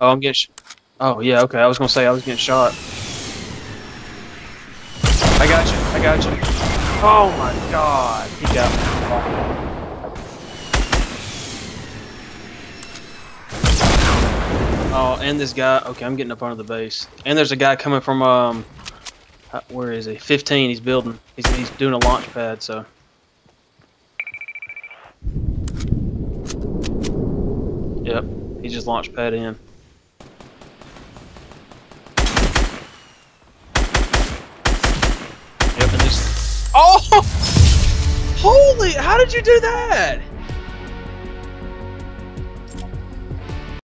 Oh, I'm getting. Oh yeah, okay. I was gonna say I was getting shot. I got you. I got you. Oh my god, he got me. Oh, and this guy. Okay, I'm getting up under the base. And there's a guy coming from um, where is he? 15. He's building. He's he's doing a launch pad. So. Yep, he just launched pad in. Yep, and just. Oh! Holy! How did you do that?